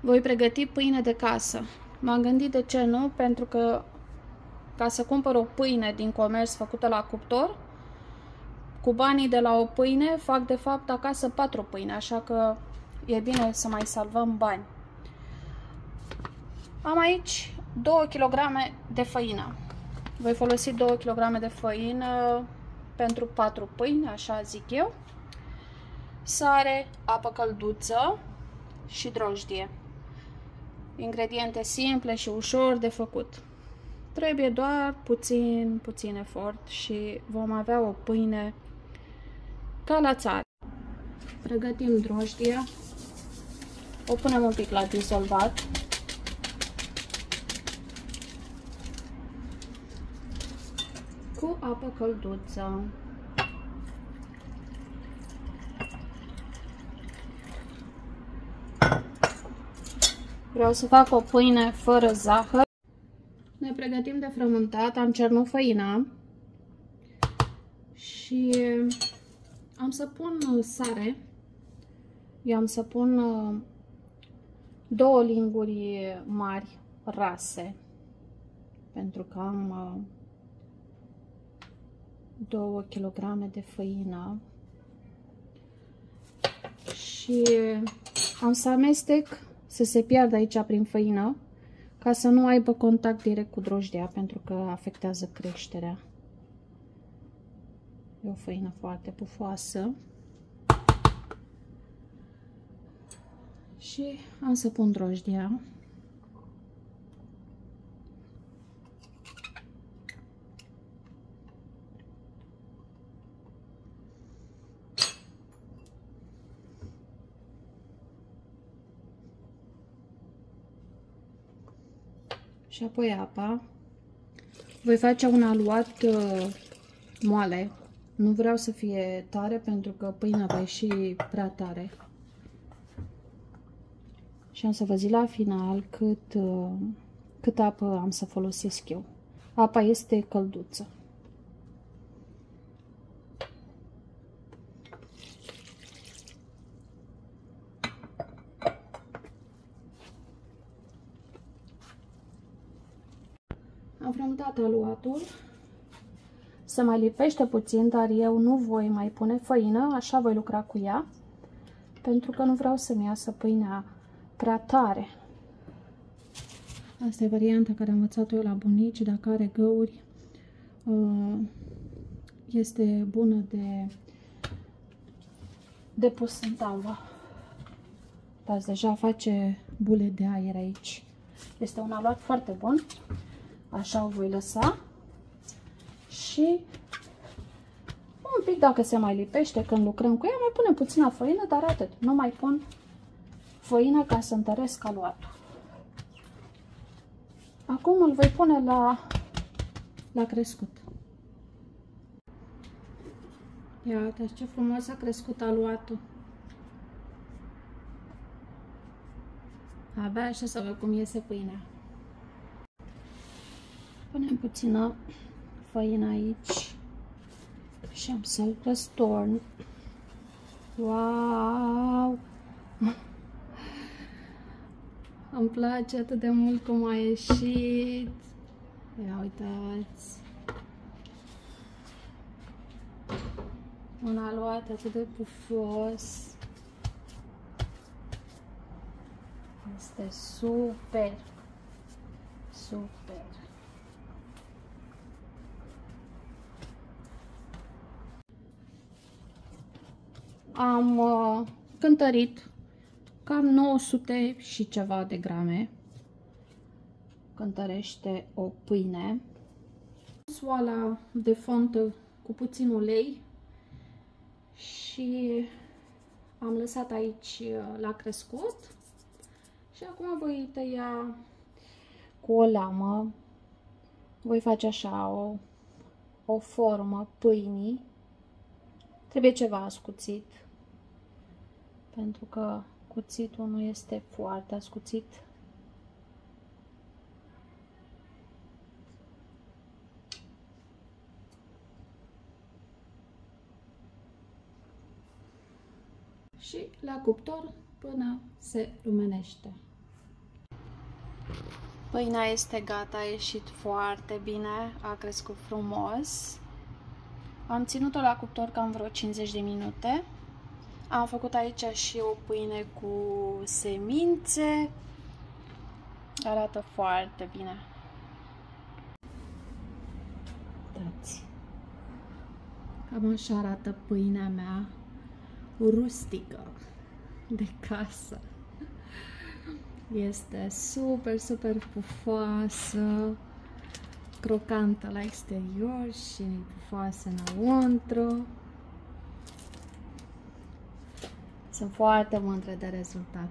Voi pregăti pâine de casă. M-am gândit de ce nu, pentru că ca să cumpăr o pâine din comerț făcută la cuptor, cu banii de la o pâine fac de fapt acasă patru pâine, așa că e bine să mai salvăm bani. Am aici 2 kg de făină. Voi folosi 2 kg de făină pentru 4 pâini, așa zic eu. Sare, apă călduță și drojdie. Ingrediente simple și ușor de făcut. Trebuie doar puțin, puțin efort și vom avea o pâine ca la țară. Pregătim drojdia. O punem un pic la dizolvat. Cu apă călduță. Vreau să fac o pâine fără zahăr. Ne pregătim de frământat, am cernut făina și am să pun uh, sare. Eu am să pun uh, două linguri mari rase pentru că am 2 uh, kg de făină și am să amestec să se piardă aici prin făină ca să nu aibă contact direct cu drojdia pentru că afectează creșterea. E o făină foarte pufoasă. Și am să pun drojdia. Și apoi apa. Voi face un aluat uh, moale. Nu vreau să fie tare pentru că pâinea va ieși prea tare. Și am să vă zic la final cât, uh, cât apă am să folosesc eu. Apa este călduță. Am frământat aluatul. Se mai lipește puțin, dar eu nu voi mai pune făină, așa voi lucra cu ea, pentru că nu vreau să-mi iasă pâinea prea tare. Asta e varianta care am învățat-o eu la bunici, dacă are găuri, uh, este bună de, de pus în tavă. Dați deja face bule de aer aici. Este un aluat foarte bun. Așa o voi lăsa. Și un pic dacă se mai lipește când lucrăm cu ea, mai punem puțină făină, dar atât. Nu mai pun făină ca să întăresc aluatul. Acum îl voi pune la, la crescut. Ia uite ce frumos a crescut aluatul. Abia așa să văd cum iese pâinea. Punem puțină făină aici și am să-l răstorn. Wow! Îmi place atât de mult cum a ieșit. Ia uitați. Un aluat atât de pufos. Este super. Super. Am uh, cântărit cam 900 și ceva de grame. Cântărește o pâine. Soala de fontă cu puțin ulei și am lăsat aici uh, la crescut și acum voi tăia cu o lamă. Voi face așa o, o formă pâinii. Trebuie ceva ascuțit pentru că cuțitul nu este foarte ascuțit. Și la cuptor până se lumenește. Pâinea este gata, a ieșit foarte bine, a crescut frumos. Am ținut-o la cuptor cam vreo 50 de minute. Am făcut aici și o pâine cu semințe. Arată foarte bine. Uitați. Cam așa arată pâinea mea rustică de casă. Este super, super pufoasă, crocantă la exterior și pufoasă înăuntru. Sunt foarte mândră de rezultat.